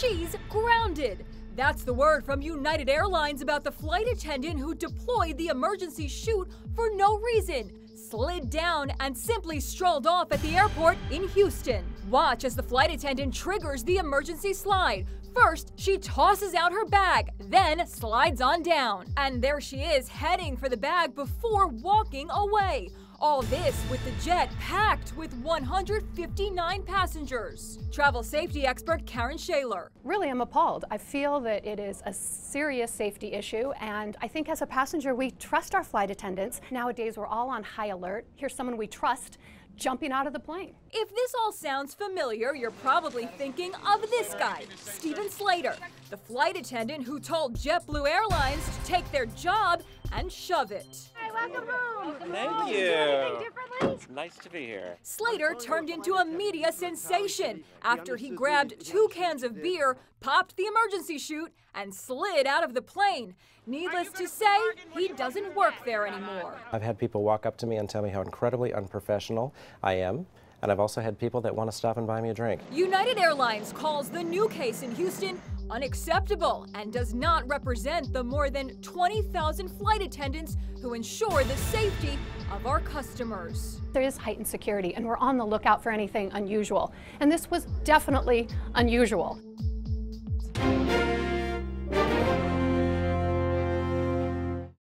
she's grounded. That's the word from United Airlines about the flight attendant who deployed the emergency chute for no reason, slid down, and simply strolled off at the airport in Houston. Watch as the flight attendant triggers the emergency slide. First, she tosses out her bag, then slides on down. And there she is, heading for the bag before walking away. All this with the jet packed with 159 passengers. Travel safety expert Karen Shaler. Really, I'm appalled. I feel that it is a serious safety issue, and I think as a passenger, we trust our flight attendants. Nowadays, we're all on high alert. Here's someone we trust jumping out of the plane. If this all sounds familiar, you're probably thinking of this guy, Steven Slater, the flight attendant who told JetBlue Airlines to take their job and shove it. welcome home. Thank you. It's nice to be here. Slater turned into a media sensation after he grabbed two cans of beer, popped the emergency chute, and slid out of the plane. Needless to say, he doesn't work there anymore. I've had people walk up to me and tell me how incredibly unprofessional I am. And I've also had people that want to stop and buy me a drink. United Airlines calls the new case in Houston unacceptable and does not represent the more than 20,000 flight attendants who ensure the safety of our customers. There is heightened security, and we're on the lookout for anything unusual. And this was definitely unusual.